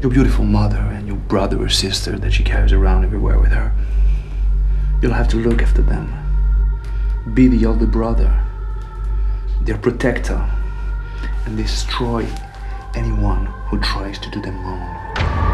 your beautiful mother and your brother or sister that she carries around everywhere with her. You'll have to look after them. Be the older brother, their protector, and destroy anyone who tries to do them wrong.